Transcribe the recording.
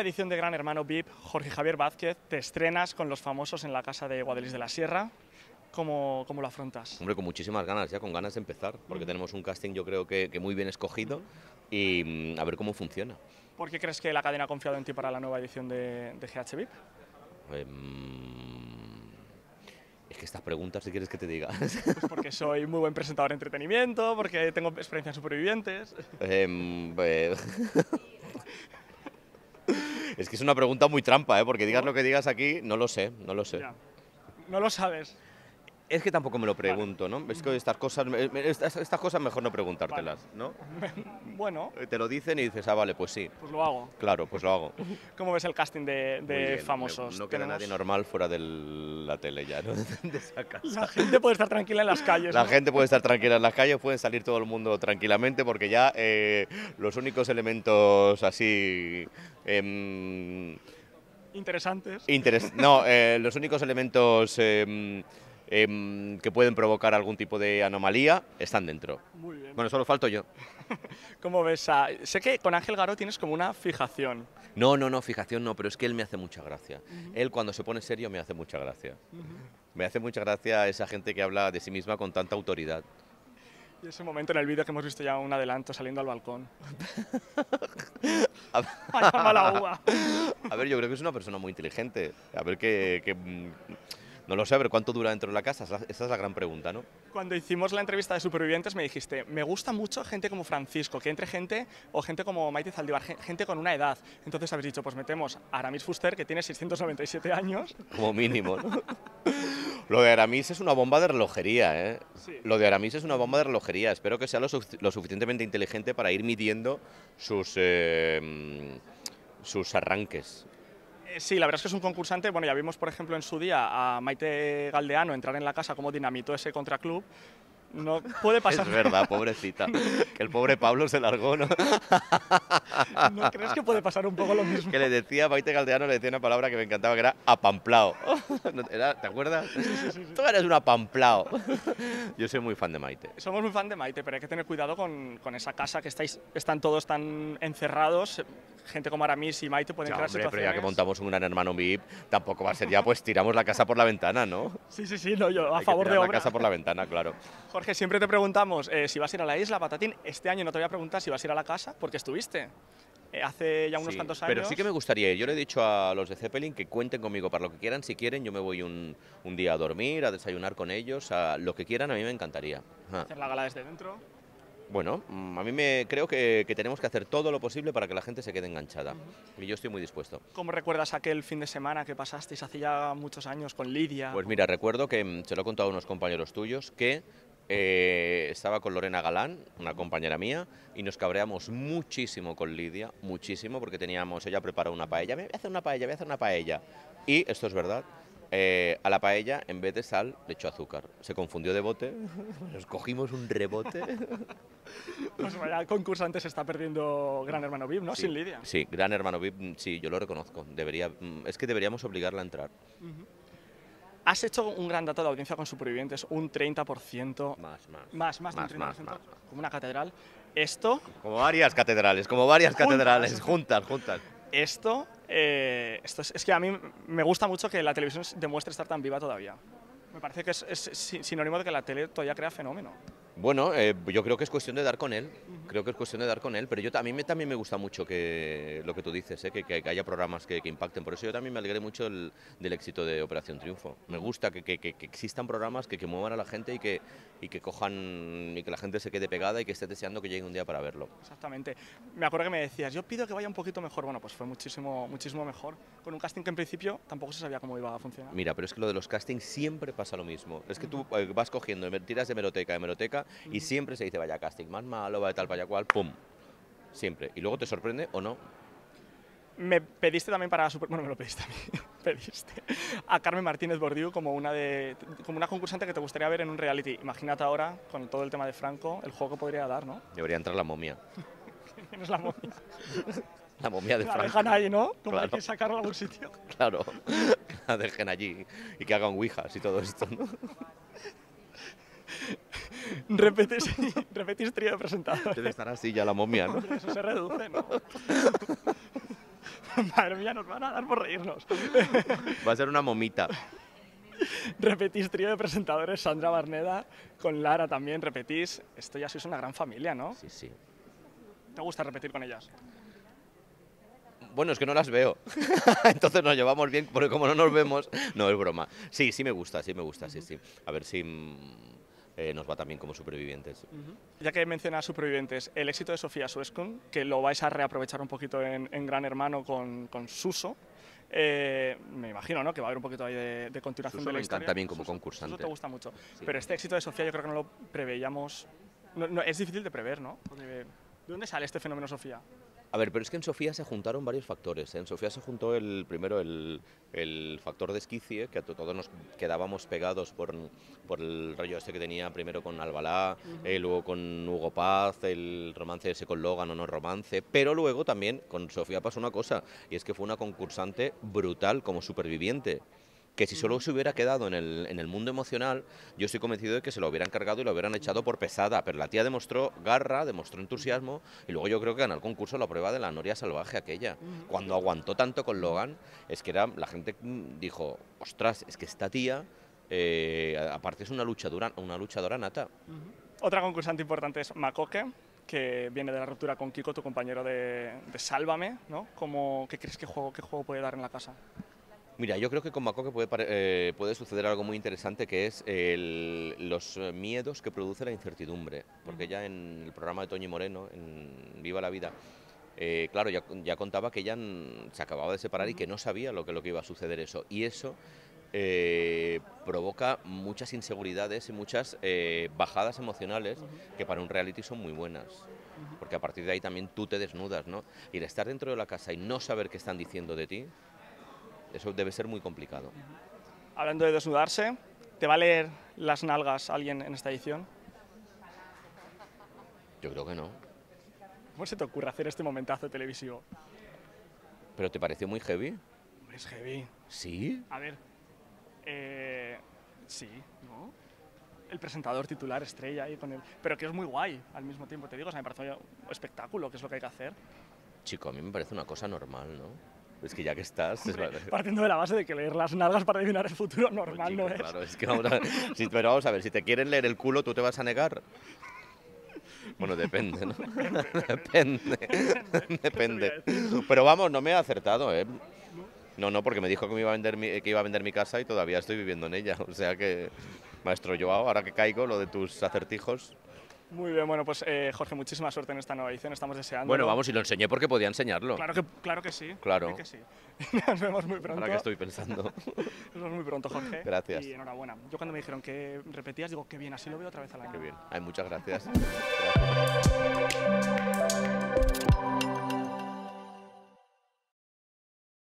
nueva edición de Gran Hermano VIP, Jorge Javier Vázquez, te estrenas con los famosos en la casa de Guadelis de la Sierra. ¿Cómo, cómo lo afrontas? Hombre, con muchísimas ganas, ya con ganas de empezar, porque tenemos un casting yo creo que, que muy bien escogido y mm, a ver cómo funciona. ¿Por qué crees que la cadena ha confiado en ti para la nueva edición de, de GH VIP? Em, es que estas preguntas, si quieres que te diga. Pues porque soy muy buen presentador de entretenimiento, porque tengo experiencia en supervivientes. Eh, es que es una pregunta muy trampa, ¿eh? porque digas lo que digas aquí, no lo sé, no lo sé. Ya. No lo sabes. Es que tampoco me lo pregunto, ¿no? Es que estas cosas, estas, estas cosas mejor no preguntártelas, ¿no? Bueno, Te lo dicen y dices, ah, vale, pues sí. pues lo hago. Claro, pues lo hago. ¿Cómo ves el casting de, de Muy bien, famosos? No, no queda nadie normal fuera de la tele ya, ¿no? De esa casa. La gente puede estar tranquila en las calles. La ¿no? gente puede estar tranquila en las calles, pueden salir todo el mundo tranquilamente porque ya eh, los únicos elementos así... em, Interesantes. interes- no, eh, los únicos elementos em, que pueden provocar algún tipo de anomalía están dentro. Muy bien. Bueno, solo falto yo. ¿Cómo ves a... Sé que con Ángel Garó tienes como una fijación. No, no, no, fijación no, pero es que él me hace mucha gracia. Él cuando se pone serio me hace mucha gracia. Me hace mucha gracia esa gente que habla de sí misma con tanta autoridad. Y ese momento en el vídeo que hemos visto ya un adelanto saliendo al balcón. A- ver, yo creo que es una persona muy inteligente. A ver qué... qué, no lo sé, a ver cuánto dura dentro de la casa. Esa es la gran pregunta, ¿no? Cuando hicimos la entrevista de supervivientes me dijiste, me gusta mucho gente como Francisco, que entre gente o gente como Maite Zaldívar, gen- gente con una edad. Entonces habéis dicho, pues metemos a Aramis Fuster, que tiene 697 años. Como mínimo, ¿no? Lo de Aramis es una bomba de relojería, ¿eh? Sí. Lo de Aramis es una bomba de relojería. Espero que sea lo, sufic- lo suficientemente inteligente para ir midiendo sus, eh, mm, sus arranques. Eh, Sí, la verdad es que es un concursante. Bueno, ya vimos, por ejemplo, en su día a Maite Galdeano entrar en la casa como dinamitó ese contraclub. No puede pasar. Es verdad, pobrecita. Que el pobre Pablo se largó, ¿no? ¿No crees que puede pasar un poco lo mismo? Que le decía, Maite Caldeano le decía una palabra que me encantaba, que era apamplao. ¿No te- era- ¿Te acuerdas? Tú eres un apamplao. Yo soy muy fan de Maite. Somos muy fan de Maite, pero hay que tener cuidado con, con esa casa que estáis, están todos tan encerrados. Gente como Aramis y Maite pueden Ya, crear hombre, pero ya que situaciones. montamos un gran hermano VIP, tampoco va a ser ya, pues tiramos la casa por la ventana, ¿no? Sí, sí, sí, no, yo a Hay que favor tirar de la casa por la ventana, claro. Jorge, siempre te preguntamos eh, si vas a ir a la isla, Patatín. Este año no te voy a preguntar si vas a ir a la casa, porque estuviste eh, hace ya unos Sí, cuantos años. Pero sí que me gustaría ir. Yo le he dicho a los de Zeppelin que cuenten conmigo para lo que quieran. Si quieren, yo me voy un, un día a dormir, a desayunar con ellos, a lo que quieran, a mí me encantaría. Ajá. hacer la gala desde dentro. Bueno, mm, a mí me creo que, que tenemos que hacer todo lo posible para que la gente se quede enganchada. Y yo estoy muy dispuesto. ¿Cómo recuerdas aquel fin de semana que pasasteis hace ya muchos años con Lidia? Pues mira, recuerdo que mm, se lo he contado a unos compañeros tuyos que eh, estaba con Lorena Galán, una compañera mía, y nos cabreamos muchísimo con Lidia, muchísimo, porque teníamos, ella preparó una paella, me voy a hacer una paella, voy a hacer una paella. Y esto es verdad, eh, a la paella, en vez de sal, le echó azúcar. Se confundió de bote, nos cogimos un rebote. Pues vaya concursante se está perdiendo Gran Hermano VIP, ¿no? Sí, Sin Lidia. Sí, gran hermano VIP, mm, sí, yo lo reconozco. Debería, mm, es que deberíamos obligarla a entrar. Has hecho un gran dato de audiencia con supervivientes, un 30%. Más, más. Más, más, de un Más, más, 30%, más. como una catedral. Esto, Como varias catedrales, como varias Juntas. catedrales, juntas, juntas. esto, eh, esto es, es que a mí me gusta mucho que la televisión demuestre estar tan viva todavía. Me parece que es, es si- sinónimo de que la tele todavía crea fenómeno. Bueno, eh, yo creo que es cuestión de dar con él. Creo que es cuestión de dar con él. Pero yo, a mí me, también me gusta mucho que lo que tú dices, eh, que, haya programas que, que impacten. Por eso yo también me alegré mucho del, del éxito de Operación Triunfo. Me gusta que, que- existan programas que, muevan a la gente y que, y que cojan y que la gente se quede pegada y que esté deseando que llegue un día para verlo. Exactamente. Me acuerdo que me decías, yo pido que vaya un poquito mejor. Bueno, pues fue muchísimo, muchísimo mejor. Con un casting que en principio tampoco se sabía cómo iba a funcionar. Mira, pero es que lo de los castings siempre pasa lo mismo. Es que tú eh, vas cogiendo, tiras de hemeroteca, de y siempre se dice, vaya casting más malo, vaya tal, vaya cual, pum. Siempre. Y luego te sorprende o no. Me pediste también para Super... Bueno, me lo pediste a mí. pediste a Carmen Martínez Bordiú como una, de, como una concursante que te gustaría ver en un reality. Imagínate ahora, con todo el tema de Franco, el juego que podría dar, ¿no? Debería entrar la momia. ¿Quién es la momia? La momia de La Franco. dejan ahí, ¿no? Como hay Claro. que sacarlo a algún sitio. Claro. La dejen allí y que hagan ouijas y todo esto, ¿no? Repetís, repetís trío de presentadores. Debe estar así ya la momia, ¿no? Eso se reduce, ¿no? Madre mía, nos van a dar por reírnos. Va a ser una momita. repetís trío de presentadores, Sandra Barneda, con Lara también repetís. Esto ya sois una gran familia, ¿no? Sí, sí. ¿Te gusta repetir con ellas? Bueno, es que no las veo. Entonces nos llevamos bien, porque como no nos vemos, no es broma. Sí, sí me gusta, sí me gusta, sí, sí. A ver si mm, eh, nos va también como supervivientes. Ya que mencionas supervivientes, el éxito de Sofía Suescun, que lo vais a reaprovechar un poquito en, en Gran Hermano con, con Suso, eh, me imagino ¿no? que va a haber un poquito ahí de, de continuación Suso de la me historia. encanta como Suso- concursante. Suso te gusta mucho. Pero este éxito de Sofía yo creo que no lo preveíamos. No, no, es difícil de prever, ¿no? ¿De dónde sale este fenómeno Sofía? A ver, pero es que en Sofía se juntaron varios factores. ¿eh? En Sofía se juntó el primero el, el factor de esquicie, que todos nos quedábamos pegados por, por el rollo este que tenía primero con Albalá, eh, luego con Hugo Paz, el romance ese con Logan o no romance. Pero luego también con Sofía pasó una cosa, y es que fue una concursante brutal como superviviente. Que si solo se hubiera quedado en el, en el mundo emocional, yo estoy convencido de que se lo hubieran cargado y lo hubieran echado por pesada. Pero la tía demostró garra, demostró entusiasmo y luego yo creo que ganó el concurso la prueba de la noria salvaje aquella. Cuando aguantó tanto con Logan, es que era, la gente mm, dijo, ostras, es que esta tía, eh, aparte es una luchadora, una luchadora nata. Otra concursante importante es Makoke, que viene de la ruptura con Kiko, tu compañero de, de Sálvame, ¿no? ¿Cómo, ¿Qué crees que juego, qué juego puede dar en la casa? Mira, yo creo que con Macoque puede, eh, puede suceder algo muy interesante que es el- los miedos que produce la incertidumbre. Porque ya en el programa de Toñi Moreno, en Viva la Vida, eh, claro, ya, ya contaba que ella se acababa de separar y que no sabía lo que, lo que iba a suceder eso. Y eso eh, provoca muchas inseguridades y muchas eh, bajadas emocionales que para un reality son muy buenas. Porque a partir de ahí también tú te desnudas, ¿no? Y el estar dentro de la casa y no saber qué están diciendo de ti, eso debe ser muy complicado. Hablando de desnudarse, ¿te va a leer las nalgas alguien en esta edición? Yo creo que no. ¿Cómo se te ocurre hacer este momentazo televisivo? ¿Pero te pareció muy heavy? Hombre, Es heavy. Sí. A ver, eh, sí, ¿no? El presentador titular estrella ahí con él. Pero que es muy guay al mismo tiempo, te digo. O sea, me parece un espectáculo, que es lo que hay que hacer. Chico, a mí me parece una cosa normal, ¿no? Es que ya que estás... es- partiendo de la base de que leer las nalgas para adivinar el futuro normal chico, no es. Claro, es que vamos a si- pero vamos a ver, si te quieren leer el culo, ¿tú te vas a negar? Bueno, depende, ¿no? depende. depende. Pero vamos, no me ha acertado, ¿eh? No, no, porque me dijo que me iba a vender mi, que iba a vender mi casa y todavía estoy viviendo en ella. O sea que, maestro Joao, ahora que caigo, lo de tus acertijos. Muy bien, bueno, pues eh, Jorge, muchísima suerte en esta nueva edición. Estamos deseando. Bueno, vamos, y lo enseñé porque podía enseñarlo. Claro que, claro que sí. Claro. que sí. Nos vemos muy pronto. Ahora que estoy pensando. Nos vemos muy pronto, Jorge. Gracias. Y enhorabuena. Yo cuando me dijeron que repetías, digo, qué bien, así lo veo otra vez al año. Qué bien. Ay, muchas gracias. Gracias.